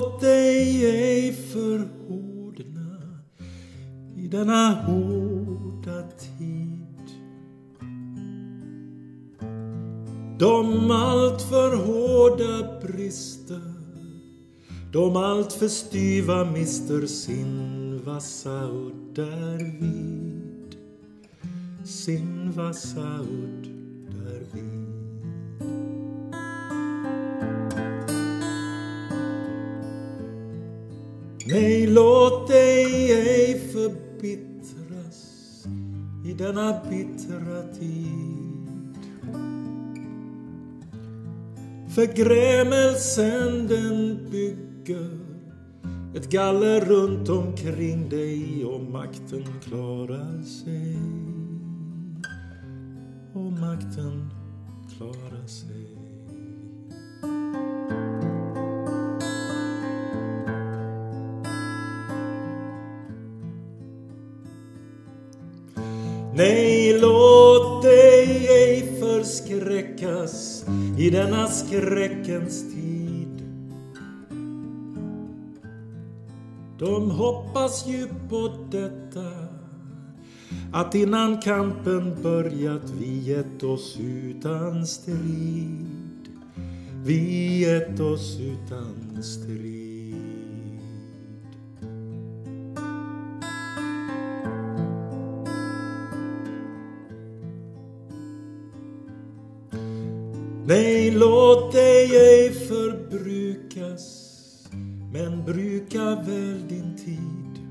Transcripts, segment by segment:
låt dig ej förhårdna i denna hårda tid. De allt för hårda brister, de allt för styva mister sin vassa udd därvid, sin vassa udd därvid. Nej, låt dig ej förbittras i denna bittra tid. Förgrämelsen den bygger ett galler runt omkring dig och makten klarar sig. Och makten klarar sig. Nej, låt dig ej förskräckas i denna skräckens tid. De hoppas ju på detta att innan kampen börjat vi gett oss utan strid. Vi gett oss utan strid. Nej, låt dig ej förbrukas, men bruka väl din tid.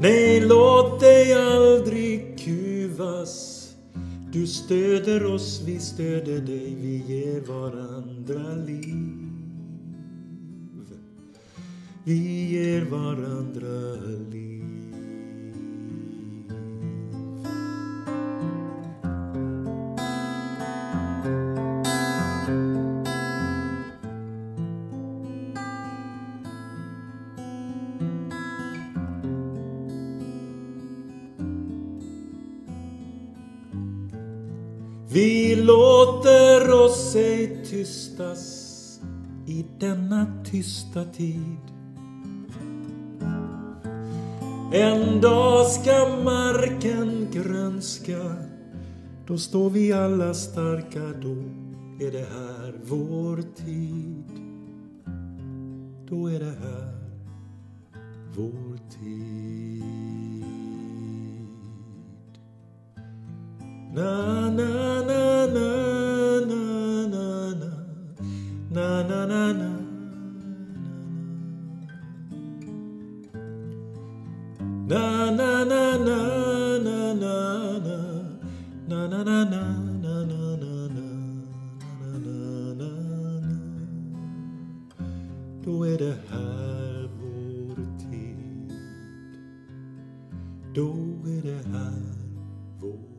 Nej, låt dig aldrig kuvas. Du stöder oss, vi stöder dig, vi ger varandra liv. Vi ger varandra liv. Vi låter oss ej tystas i denna tysta tid. En dag ska marken grönska, då står vi alla starka, då är det här vår tid. Då är det här vår na na na na na na na na na na na na na na na na. Då är det här vår tid. Då är det här vår